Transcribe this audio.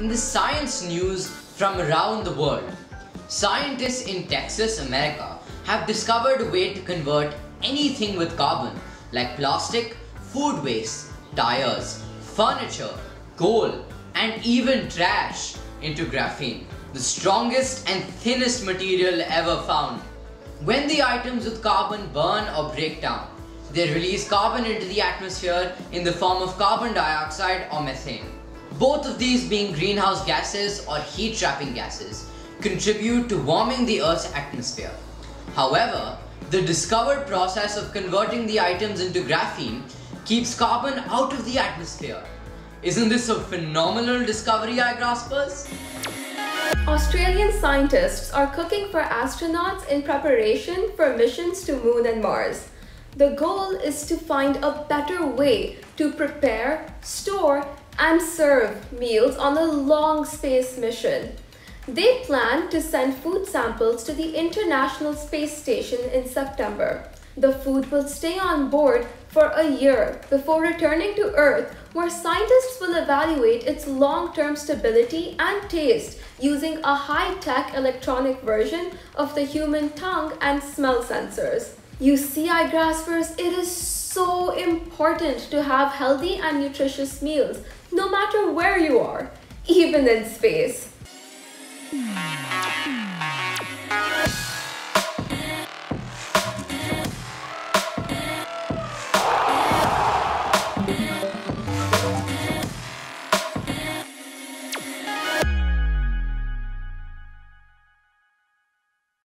In the science news from around the world, scientists in Texas, America have discovered a way to convert anything with carbon like plastic, food waste, tires, furniture, coal, and even trash into graphene, the strongest and thinnest material ever found. When the items with carbon burn or break down, they release carbon into the atmosphere in the form of carbon dioxide or methane. Both of these being greenhouse gases or heat trapping gases contribute to warming the Earth's atmosphere. However, the discovered process of converting the items into graphene keeps carbon out of the atmosphere. Isn't this a phenomenal discovery, iGraspers? Australian scientists are cooking for astronauts in preparation for missions to Moon and Mars. The goal is to find a better way to prepare, store, and serve meals on a long space mission. They plan to send food samples to the International Space Station in September. The food will stay on board for a year before returning to Earth, where scientists will evaluate its long term stability and taste using a high tech electronic version of the human tongue and smell sensors. You see, iGraspers, it is so important to have healthy and nutritious meals, no matter where you are, even in space.